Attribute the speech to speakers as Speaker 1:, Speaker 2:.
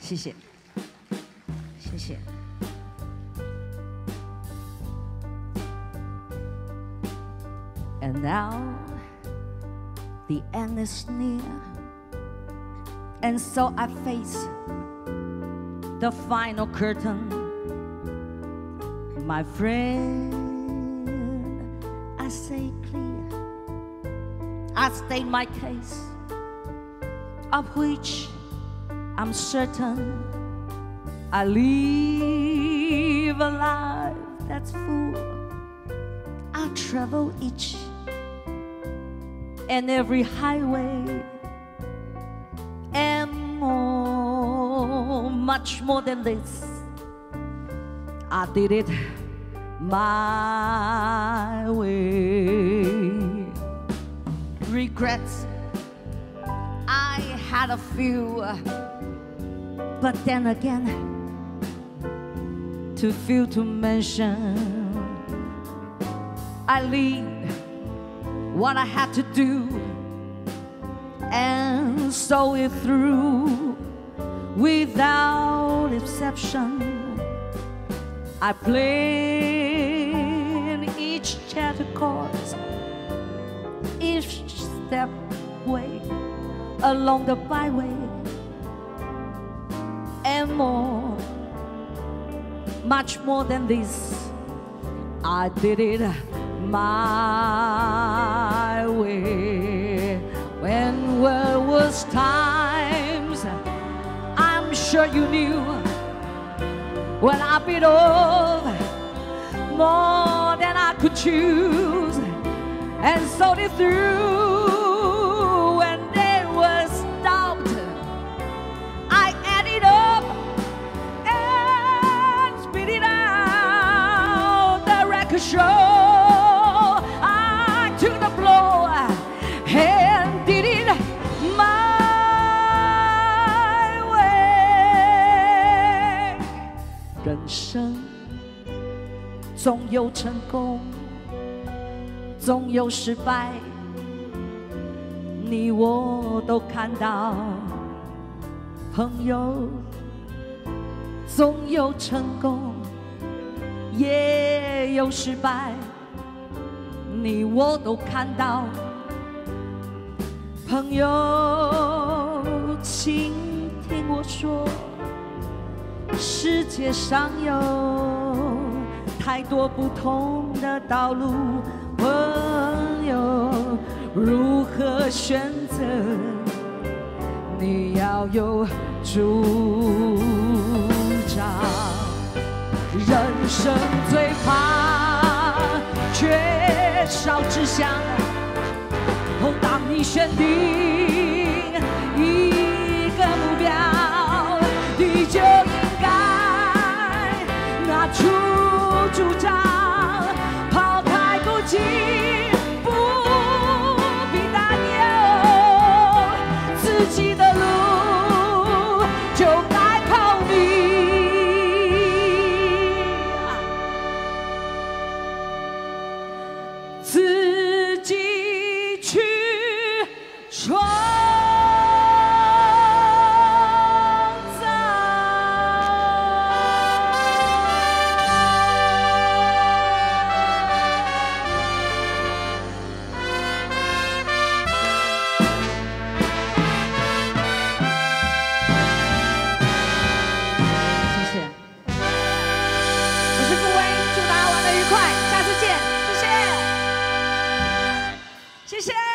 Speaker 1: 谢谢，谢谢。And now the end is near, and so I face the final curtain. My friend, I say clear, I state my case, of which I'm certain I live a life that's full. I travel each and every highway and more, much more than this. I did it my way. Regrets, I had a few, but then again, too few to mention. I leave what I had to do and saw it through without exception. I played each chapter chords, each step way along the byway, more, much more than this. I did it my way. When there was times, I'm sure you knew when I bit off more than I could choose, and saw it through. 人生总有成功，总有失败，你我都看到。朋友总有成功，也有失败，你我都看到。朋友，请听我说，世界上有太多不同的道路，朋友如何选择？你要有主张。人生烧纸香，后当你选定。祝